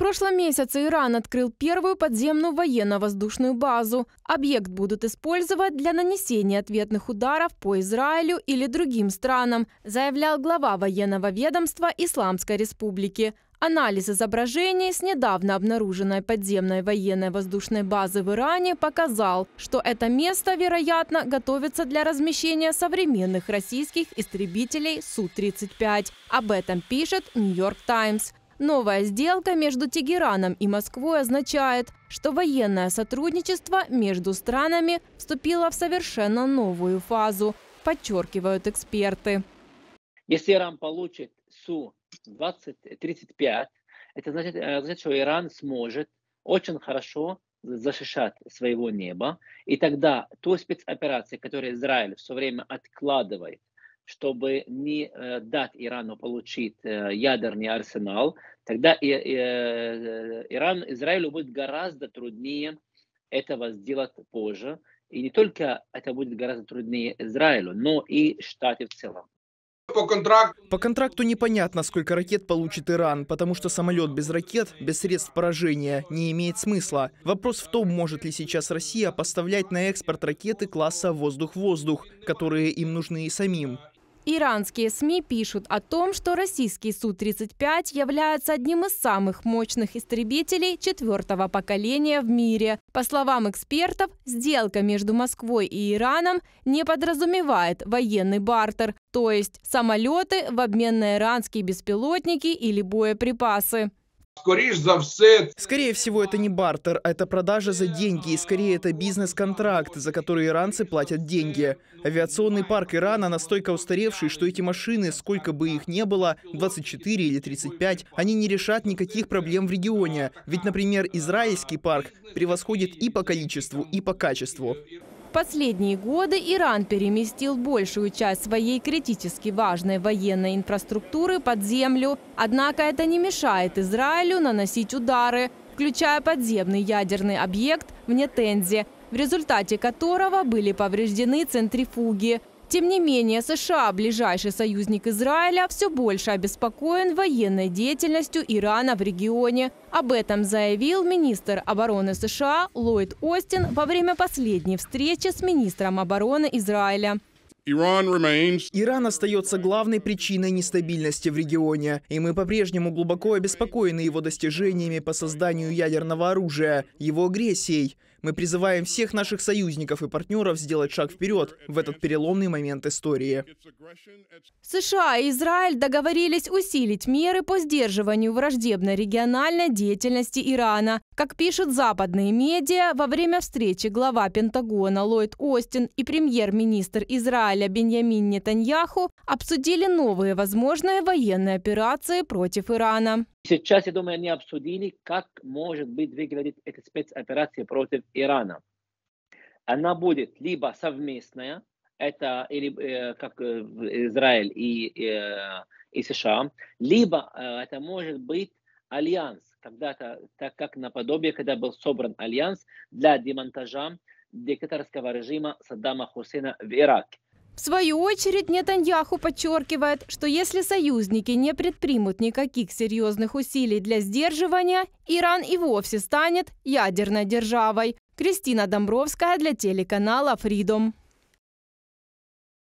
прошлом месяце Иран открыл первую подземную военно-воздушную базу. Объект будут использовать для нанесения ответных ударов по Израилю или другим странам, заявлял глава военного ведомства Исламской Республики. Анализ изображений с недавно обнаруженной подземной военной воздушной базы в Иране показал, что это место, вероятно, готовится для размещения современных российских истребителей Су-35. Об этом пишет «Нью-Йорк Таймс». Новая сделка между Тегераном и Москвой означает, что военное сотрудничество между странами вступило в совершенно новую фазу, подчеркивают эксперты. Если Иран получит Су-35, это значит, э, значит, что Иран сможет очень хорошо защищать своего неба, и тогда ту спецоперации, которую Израиль все время откладывает, чтобы не э, дать Ирану получить э, ядерный арсенал, тогда и, и, э, Иран, Израилю будет гораздо труднее этого сделать позже. И не только это будет гораздо труднее Израилю, но и Штаты в целом. По контракту... По контракту непонятно, сколько ракет получит Иран, потому что самолет без ракет, без средств поражения, не имеет смысла. Вопрос в том, может ли сейчас Россия поставлять на экспорт ракеты класса «воздух-воздух», которые им нужны и самим. Иранские СМИ пишут о том, что российский Су-35 является одним из самых мощных истребителей четвертого поколения в мире. По словам экспертов, сделка между Москвой и Ираном не подразумевает военный бартер, то есть самолеты в обмен на иранские беспилотники или боеприпасы. Скорее всего, это не бартер, а это продажа за деньги, и скорее это бизнес-контракт, за который иранцы платят деньги. Авиационный парк Ирана настолько устаревший, что эти машины, сколько бы их ни было, 24 или 35, они не решат никаких проблем в регионе. Ведь, например, израильский парк превосходит и по количеству, и по качеству. Последние годы Иран переместил большую часть своей критически важной военной инфраструктуры под землю. Однако это не мешает Израилю наносить удары, включая подземный ядерный объект в Нетензе, в результате которого были повреждены центрифуги. Тем не менее, США, ближайший союзник Израиля, все больше обеспокоен военной деятельностью Ирана в регионе. Об этом заявил министр обороны США Ллойд Остин во время последней встречи с министром обороны Израиля. Иран остается главной причиной нестабильности в регионе, и мы по-прежнему глубоко обеспокоены его достижениями по созданию ядерного оружия, его агрессией. Мы призываем всех наших союзников и партнеров сделать шаг вперед в этот переломный момент истории. США и Израиль договорились усилить меры по сдерживанию враждебной региональной деятельности Ирана. Как пишут западные медиа, во время встречи глава Пентагона Ллойд Остин и премьер-министр Израиля Беньямин Нетаньяху обсудили новые возможные военные операции против Ирана. Сейчас, я думаю, они обсудили, как может быть выглядеть эта спецоперация против Ирана. Она будет либо совместная, это или э, как э, Израиль и, э, и США, либо э, это может быть альянс, когда-то, так как наподобие, когда был собран альянс для демонтажа диктаторского режима Саддама Хусейна в Ираке. В свою очередь Нетаньяху подчеркивает, что если союзники не предпримут никаких серьезных усилий для сдерживания, Иран и вовсе станет ядерной державой. Кристина Домбровская для телеканала Freedom.